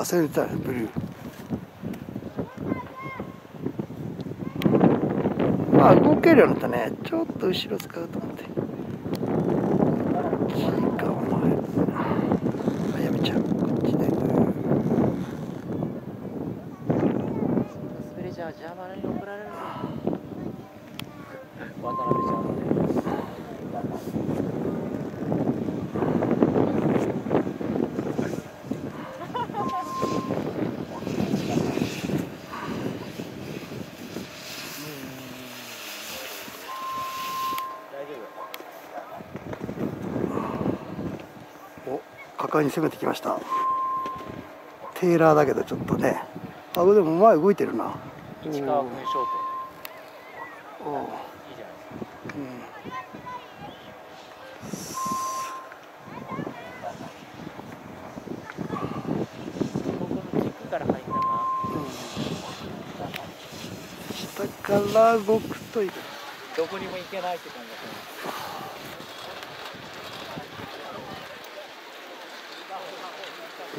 忘れてた。ねブルー。まあ動けるようになったね。ちょっと後ろ使うと思って。違う前やめちゃう。こっちで。滑りじゃジャーマネに送られるぞ渡辺ジャーマネ大丈夫お果敢に攻めてきました。テーラーだけどちょっとね。あでも前動いてるな。市川君ショートおおいいじゃないですかここの軸から入ったな下から動くといい。どこにも行けないって感じだった。うん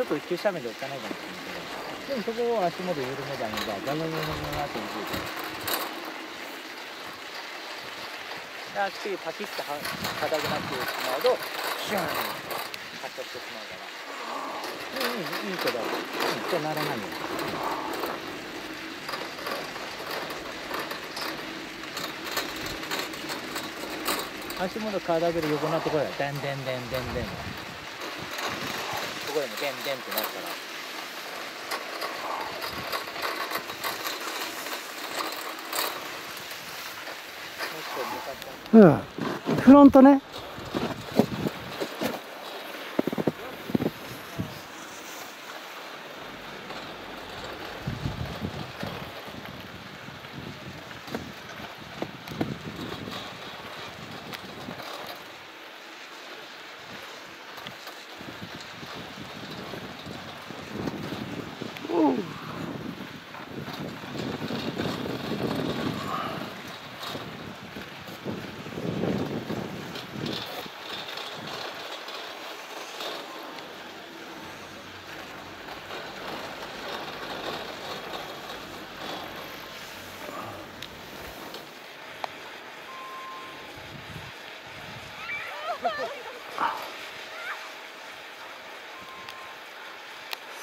ちょっと急斜面で置かないかもしれないけど。でもそこを足元緩めたのがガガガガガガって動いて。で足首パキッとは硬くなってしまうとシューン。発達してしまうからうんいいいいけど。うん。そうならないよ。足元体ぐらい横のところだでんでんでんでんでん。ここでもでんでんってなったらうん。フロントね。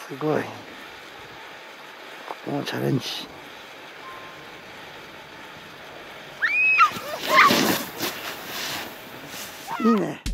すごい。ここもチャレンジ。いいね。